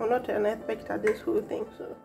I'm not an expert at this whole thing, so.